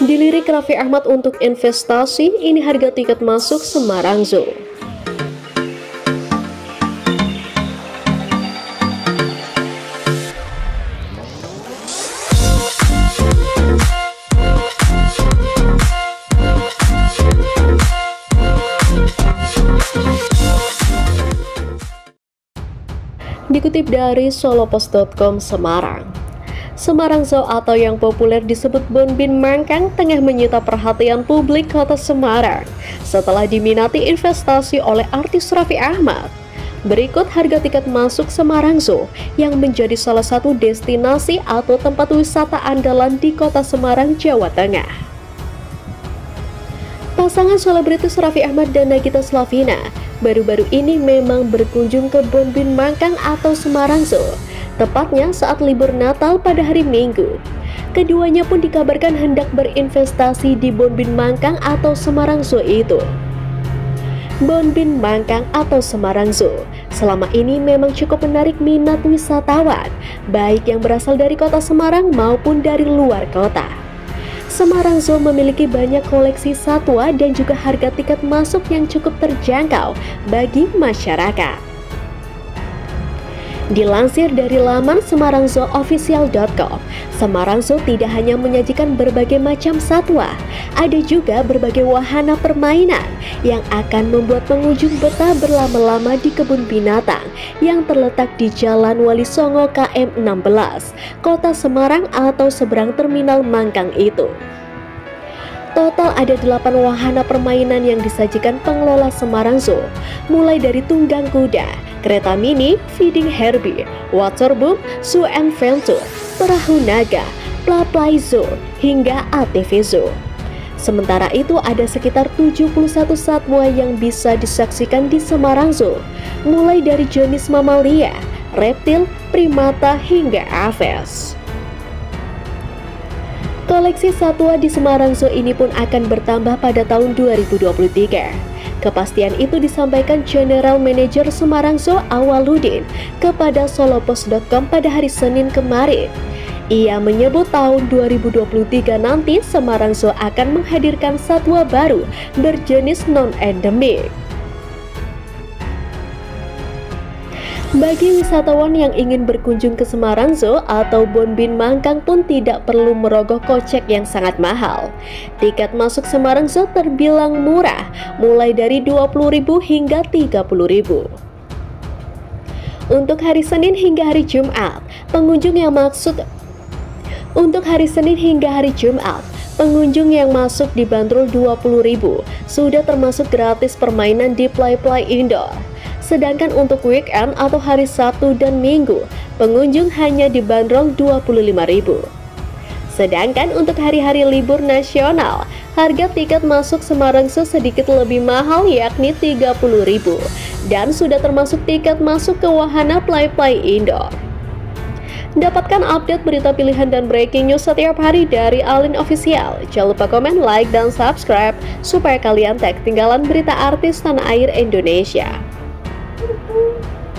Dilirik Raffi Ahmad untuk investasi, ini harga tiket masuk Semarang Zoo. Dikutip dari solopos.com Semarang, Semarang Zoo atau yang populer disebut Bonbin Mangkang tengah menyita perhatian publik kota Semarang setelah diminati investasi oleh artis Raffi Ahmad. Berikut harga tiket masuk Semarang Zoo yang menjadi salah satu destinasi atau tempat wisata andalan di kota Semarang, Jawa Tengah. Pasangan selebritis Raffi Ahmad dan Nagita Slavina baru-baru ini memang berkunjung ke Bonbin Mangkang atau Semarang Zoo tepatnya saat libur Natal pada hari Minggu. Keduanya pun dikabarkan hendak berinvestasi di Bonbin Mangkang atau Semarang Zoo itu. Bonbin Mangkang atau Semarang Zoo selama ini memang cukup menarik minat wisatawan, baik yang berasal dari kota Semarang maupun dari luar kota. Semarang Zoo memiliki banyak koleksi satwa dan juga harga tiket masuk yang cukup terjangkau bagi masyarakat. Dilansir dari laman semarangzooofficial.com, Semarang Zoo tidak hanya menyajikan berbagai macam satwa, ada juga berbagai wahana permainan yang akan membuat pengunjung betah berlama-lama di kebun binatang yang terletak di Jalan Wali Songo KM 16, Kota Semarang atau seberang Terminal Mangkang itu. Total ada 8 wahana permainan yang disajikan pengelola Semarang Zoo, mulai dari tunggang kuda, kereta mini, feeding Herbie, waterboom, zoo and venture, perahu naga, play zoo, hingga ATV zoo. Sementara itu ada sekitar 71 satwa yang bisa disaksikan di Semarang Zoo, mulai dari jenis mamalia, reptil, primata, hingga aves. Koleksi satwa di Semarang Zoo ini pun akan bertambah pada tahun 2023. Kepastian itu disampaikan General Manager Semarang Zoo Awaludin kepada solopos.com pada hari Senin kemarin. Ia menyebut tahun 2023 nanti Semarang Zoo akan menghadirkan satwa baru berjenis non-endemik. Bagi wisatawan yang ingin berkunjung ke Semarang Zoo atau Bonbin Mangkang pun tidak perlu merogoh kocek yang sangat mahal. Tiket masuk Semarang Zoo terbilang murah, mulai dari 20.000 hingga 30.000. Untuk hari Senin hingga hari Jumat, pengunjung yang maksud Untuk hari Senin hingga hari Jumat, pengunjung yang masuk dibanderol 20.000 sudah termasuk gratis permainan di Play Play Indoor. Sedangkan untuk weekend atau hari Sabtu dan Minggu, pengunjung hanya dibanderol Rp25.000. Sedangkan untuk hari-hari libur nasional, harga tiket masuk Semarang sedikit lebih mahal yakni Rp30.000 dan sudah termasuk tiket masuk ke wahana Play Play Indoor. Dapatkan update berita pilihan dan breaking news setiap hari dari Alin Official. Jangan lupa komen, like, dan subscribe supaya kalian tak ketinggalan berita artis tanah air Indonesia. Woo.